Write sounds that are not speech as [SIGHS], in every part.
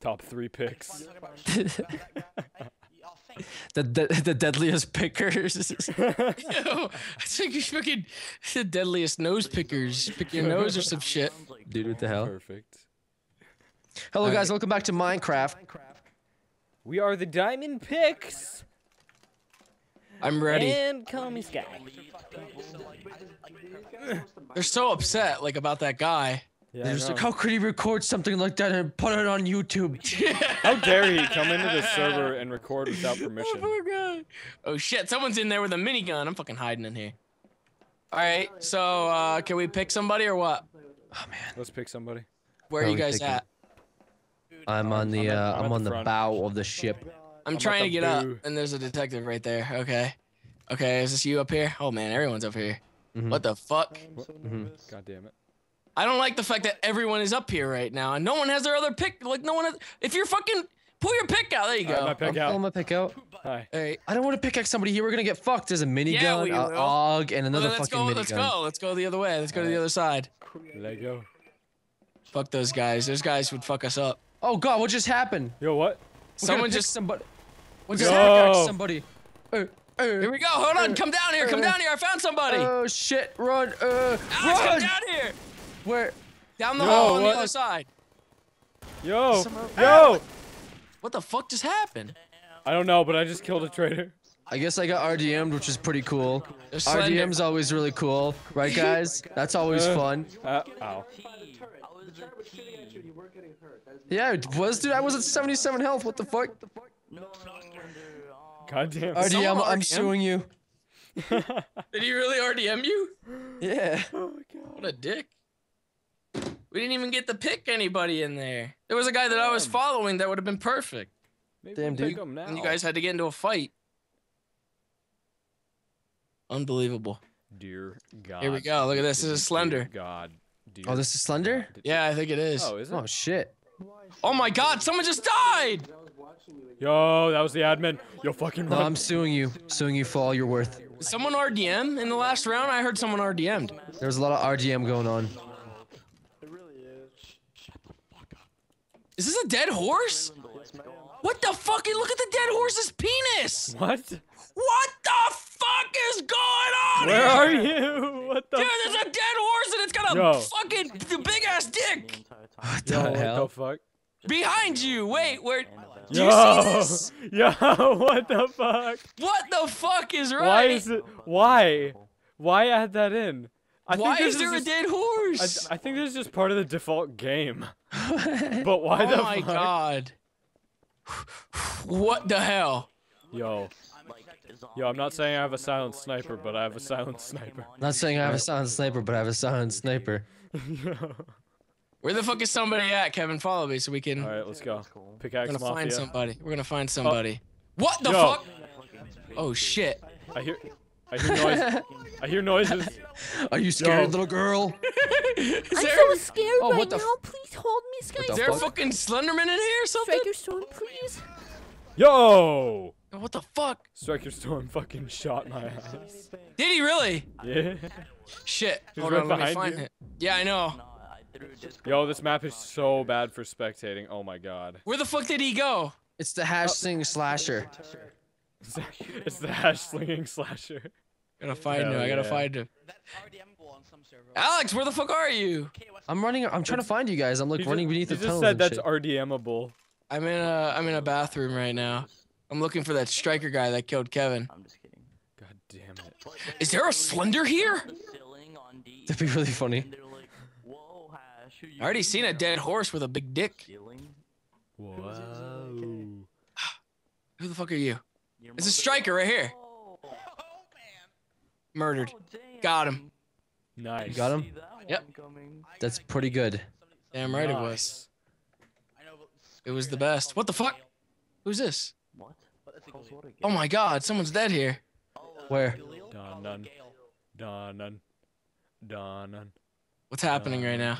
Top three picks. [LAUGHS] the, the the deadliest pickers. Yo, it's like you fucking the deadliest nose pickers. Pick your nose or some shit. Dude, what the hell? Perfect. Hello, Alright. guys. Welcome back to Minecraft. We are the Diamond Picks. I'm ready. And call me Sky. They're so upset, like about that guy. Yeah, They're just like, how could he record something like that and put it on YouTube? [LAUGHS] How dare he come into the server and record without [LAUGHS] permission? Oh, my God. oh shit! Someone's in there with a minigun. I'm fucking hiding in here. All right, so uh, can we pick somebody or what? Oh man, Let's pick somebody. Where are you guys picking? at? I'm on the I'm at- uh, I'm I'm on the the front. bow of the ship. I'm, at trying to get up, and there's a detective right there. Okay, okay. Is this you up here? Oh man, everyone's up here. Mhm. What the fuck? Mhm. God damn it. I don't like the fact that everyone is up here right now, and no one has their other pick. Like no one has. If you're fucking pull your pick out, there you All right, go. my I'm pick pulling my pick out. Hi. All right. I don't want to pickaxe somebody here. We're gonna get fucked. There's a minigun, Yeah, we a will. AUG, and another Well, let's fucking go. minigun. Let's go. Let's go the other way. Let's go to the Alright. other side. Lego. Fuck those guys. Those guys would fuck us up. Oh god, what just happened? Yo, what? We're Someone just. somebody. What Yo. just pickaxe somebody? Uh, uh, Here we go. Hold on. Come down here. Come down here. I found somebody. Oh shit! Run! Uh, Alex, come down here. Where? Down the Yo, hall on what? the other side. Yo. Somewhere- Yo. What the fuck just happened? I don't know, but I just killed a traitor. I guess I got RDM'd, which is pretty cool. RDM's always really cool, right, [LAUGHS] guys? That's always Uh, fun. Uh, ow. Yeah, it was dude. I was at 77 health. What the fuck? God damn. RDM, I'm RDM? suing you. [LAUGHS] Did he really RDM you? Yeah. oh my god. What a dick. We didn't even get to pick anybody in there. There was a guy that I was following that would have been perfect. Maybe Damn, we'll dude. pick 'em now. And you guys had to get into a fight. Unbelievable. Dear God. Here we go. Look at this. This is Dear Slender. God. Dear Oh, this is Slender? God. Yeah, I think it is. Oh, is it? Oh shit. Oh my god, someone just died! Yo, that was the admin. Yo, fucking No. I'm suing you. Suing you for all you're worth. Someone RDM in the last round? I heard someone RDM'd. There was a lot of RDM going on. Is this a dead horse? What the fuck? Look at the dead horse's penis! What? What the fuck is going on Where here? are you? [LAUGHS] What the? Dude, there's a dead horse and it's got a Yo. fucking big ass dick What Yo, the what hell? the fuck? behind you. Wait, where? Do you Yo, see [LAUGHS] this? yo, [LAUGHS] what the fuck? What the fuck is right? Why is it? Why? Why add that in? I Why think is this there a dead horse? I think this is just part of the default game. [LAUGHS] But why oh the Oh my fuck? god. What the hell? Yo. Yo, I'm not saying I have a silent sniper, but I have a silent sniper. Not saying I have a silent sniper, but I have a silent sniper. [LAUGHS] Where the fuck is somebody at, Kevin? Follow me so we can. All right, let's go. Pickaxe We're Pickaxe gonna find somebody. We're gonna find oh. somebody. what the Yo. fuck? Oh shit. I hear, I hear noise. [LAUGHS] I hear noises. Are you scared, Yo. little girl? [LAUGHS] is I'm so scared Oh, right now. Please hold me, Sky. the is there a fuck? fucking Slenderman in here or something? Striker Storm, please. Yo! What the fuck? Striker Storm fucking shot my ass. Did he really? Yeah. Shit. He's Hold right on, let me behind find you. it. Yeah, I know. Yo, this map is so bad for spectating. Oh my god. Where the fuck did he go? It's the hash sling slasher. It's the hash oh, slinging slasher. Gotta find him. I gotta yeah. find him. That's RDMable on some server. Alex, where the fuck are you? I'm running. I'm trying to find you guys. I'm like He running just, beneath he the just tunnels said that's. RDMable. I'm in a I'm in a bathroom right now. I'm looking for that striker guy that killed Kevin. I'm just kidding. God damn it. Is there a Slender here? Ceiling on D. That'd be really funny. And they're like, whoa, Hash, who you I already seen a dead horse with a big dick. Whoa. [GASPS] Who the fuck are you? Your It's a striker right here. Oh, man. Murdered. oh. Got him. Nice. You got him? Yep. one coming. I That's gotta pretty good. somebody- Damn right it was. I know, but It was the best. What the fuck? Gale. Who's this? What? But that's a Calls Galil. what Oh my god, someone's dead here. Where? Galil? Dun, dun. Gale. Dun dun. Dun dun. What's happening right now?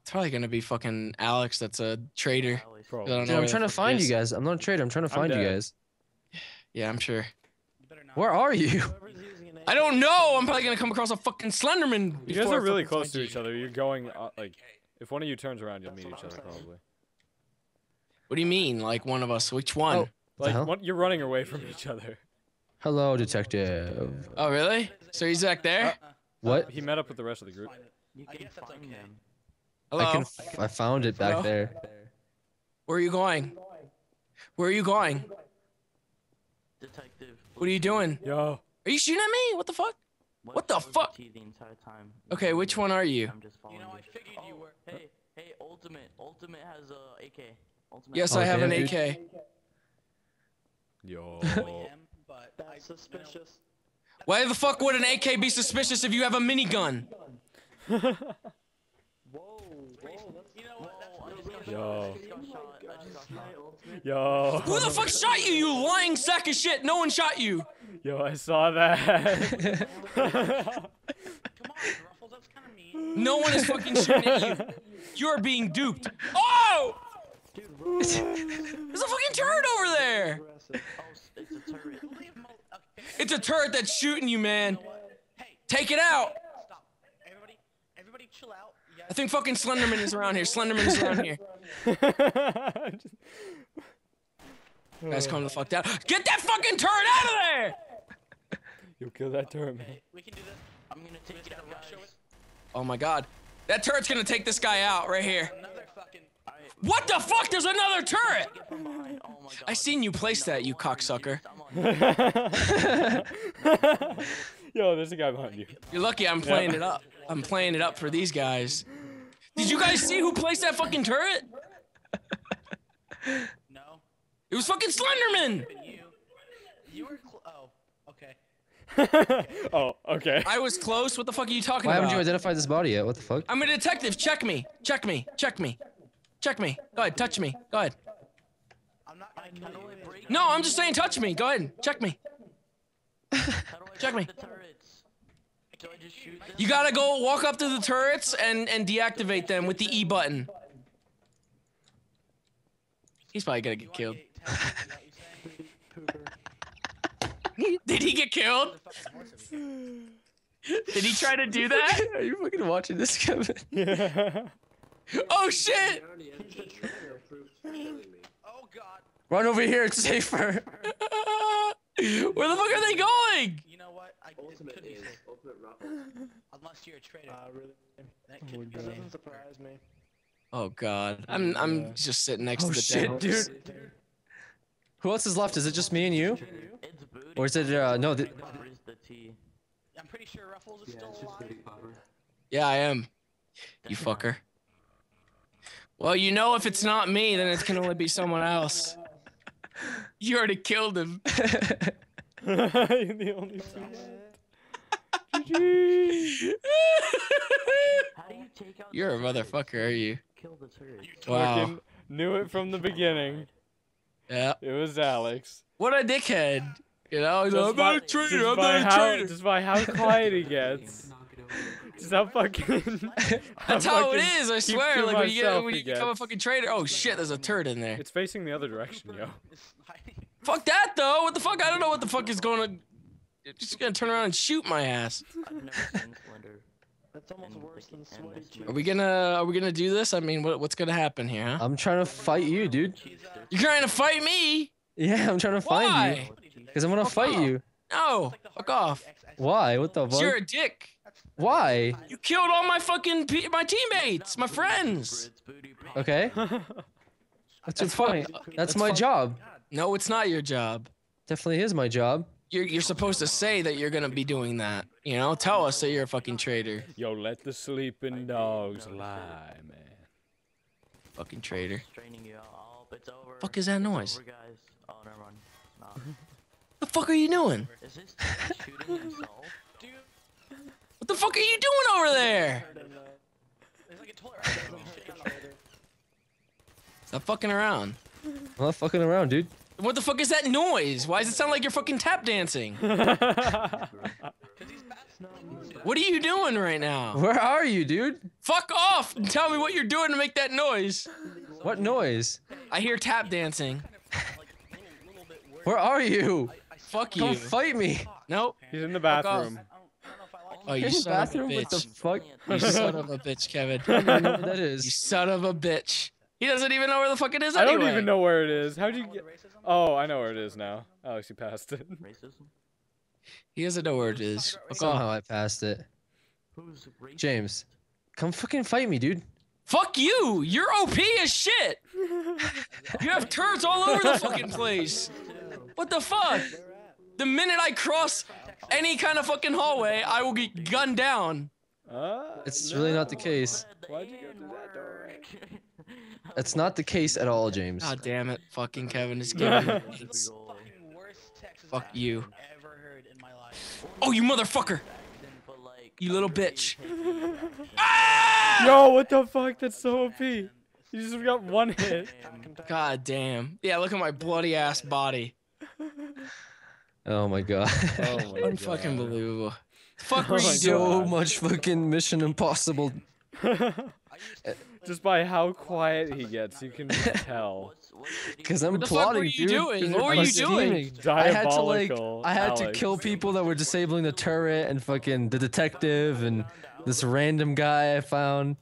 It's probably gonna be fucking Alex that's a traitor. I don't Dude, know I'm trying to fuck he find you guys. I'm not a traitor. I'm trying to find you dead. guys. [SIGHS] Yeah, I'm sure. You better not. Where are you? [LAUGHS] I don't know. I'm probably gonna come across a fucking Slenderman. You guys are really close to each other. You're going uh, like If one of you turns around, you'll meet each other probably. What do you mean? Like one of us? Which one? Oh, Like one, you're running away from each other. Hello, detective. Oh, really? So he's back there? Uh, uh, what? He met up with the rest of the group. Find it. You I can guess find okay. them. Hello? I can. F- I found it back Hello? there. Where are you going? Where are you going? Detective. What are you doing? Yo. Are you shooting at me? What the fuck? What the fuck? The entire time? Okay, which one are you? I'm just following You know, I figured you Oh, were. Hey, hey, Ultimate. Ultimate has uh, a AK. Ultimate Yes, Oh, I have an damn. AK. Yo. [LAUGHS] Oh, I am, but I, suspicious. Why the fuck would an AK be suspicious if you have a minigun? You know what? That's Whoa, I really just got Yo. shot. I just got shot. I just got shot. Yo. Who the fuck shot you, you lying sack of shit? No one shot you. Yo, I saw that. [LAUGHS] Come on, Ruffles. That's kind of mean. No one is fucking shooting at you. You're being duped. Oh! [LAUGHS] There's a fucking turret over there. Oh, s- it's a turret. Leave Mo- okay. It's a turret that's shooting you, man. What? Hey, Take it out. stop. Everybody, everybody, chill out. I think fucking Slenderman is around here. Slenderman is around here. [LAUGHS] Guys, calm the fuck down. Get that fucking turret out of there! Yo, kill that turret, man. we can do this. I'm gonna take it out, rush guys. over- Oh my god. That turret's gonna take this guy out right here. Another fucking. Alright, What the fuck? There's another turret! get from behind. Oh my god. I seen you place that, you cocksucker. Dude. I'm on- Yo, there's a guy behind you. You're lucky I'm playing it up. I'm playing it up for these guys. Did you guys see who placed that fucking turret? No. It was fucking Slenderman! You. You were. Cl- oh. Okay. [LAUGHS] oh, okay. I was close. What the fuck are you talking Why about? haven't you identified this body yet? What the fuck? I'm a detective. Check me. Check me. Check me. Check me. Go ahead. Touch me. Go ahead. I'm not gonna kill you. in this No, I'm just saying touch me. Go ahead. Check me. How do I Check me. The turrets? Do I just shoot them? You gotta go walk up to the turrets and, and deactivate them with the E button. He's probably gonna get killed. Get tagged, is that what you're saying? [LAUGHS] Did he get killed? The fucking horse of you. Did he try to do that? [LAUGHS] Are you fucking watching this, Kevin? Yeah. [LAUGHS] Oh shit! Oh god. Run over here. It's safer. [LAUGHS] Where the fuck are they going? You know what? I, it could be safe. Unless you're a traitor. Uh, really? that could be That safe. doesn't surprise me. Oh god. I'm I'm just sitting next Oh to the shit, dead. dude. Who else is left? Is it just me and you? It's booty. Or is it, uh, no, the- Covers the T. I'm pretty sure Ruffles is still alive. Yeah, I am. You fucker. Well, you know if it's not me, then it can only be someone else. You already killed him. [LAUGHS] You're the only two. GG. How do you take out You're a motherfucker, are you? Kill. Wow. Fucking knew it from the beginning. Yeah. It was Alex. What a dickhead. You know, he's like, I'm by, not a traitor, I'm not a how, traitor. Just by how [LAUGHS] quiet he gets. Just how fucking. [LAUGHS] That's how it fucking is, I swear. Like when you get when he you become a fucking traitor. Oh shit, there's a turd in there. It's facing the other direction, yo. It's sliding. Fuck that though. What the fuck? I don't know what the fuck is going to. It's just gonna turn around and shoot my ass. I've never seen Slender. That's almost worse than can- sweaty cheeks. Are we gonna Are we gonna do this? I mean, what, what's gonna happen here, huh? I'm trying to fight you, dude. You're trying to fight me? Yeah, I'm trying to find you. Why? Because I'm gonna Fuck fight off. you. No. Fuck off. Why? What the fuck? You're a dick. Why? You killed all my fucking pe- my teammates, my friends. It's booty. Okay. [LAUGHS] Your That's point? fuck- That's that's my fuck- job. No, it's not your job. Definitely is my job. You're you're supposed to say that you're gonna be doing that. You know, tell us that you're a fucking traitor. Yo, let the sleeping dogs lie, man. Fucking traitor. Straining you out. It's over. Fuck is that noise? Oh, never [LAUGHS] The fuck are you doing? Is this Ted shooting [LAUGHS] himself? Dude, What the fuck are you doing over there? there's like a toilet right there. Stop fucking around. I'm not fucking around, dude. What the fuck is that noise? Why does it sound like you're fucking tap dancing? Because he's fast. What are you doing right now? Where are you, dude? Fuck off and tell me what you're doing to make that noise. What noise? I hear tap dancing. Like, little, little bit worse. Where are you? I, I Fuck Come you. fight me. Nope. He's in the bathroom. I don't, I don't know if I like Oh, you In the son of a bathroom? What the bitch. fuck? You son of a bitch, Kevin. I don't even know what that You son of a bitch. He doesn't even know where the fuck it is I don't even know where it is. How'd you get? Oh, I know where it is now. Alex, you passed it. [LAUGHS] Racism? He doesn't know where it is. Fuck off. Somehow I passed it. Who's racist? James, come fucking fight me, dude. Fuck you! You're OP as shit! [LAUGHS] You have turds all over the fucking place! What the fuck? The minute I cross any kind of fucking hallway, I will get gunned down. Uh, It's really not the case. Why'd you go through that door? That's not the case at all, James. God damn it, fucking Kevin is [LAUGHS] giving me AIDS. Fucking worst Texas Fuck you. Ever heard in my life. Oh, you motherfucker! You little bitch. [LAUGHS] Ah! Yo, what the fuck? That's so OP. You just got one hit. God damn. Yeah, look at my bloody ass body. Oh my god. [LAUGHS] Oh my Unfucking believable. Fuck Oh my you God. so much fucking Mission Impossible. Eh, just by how quiet he gets, you [LAUGHS] can tell. what's, what's the Because I'm What the fuck were plotting, you dude. doing? What were you doing? scheming. I had to like, I had to kill people that were disabling the turret and fucking the detective and this random guy I found.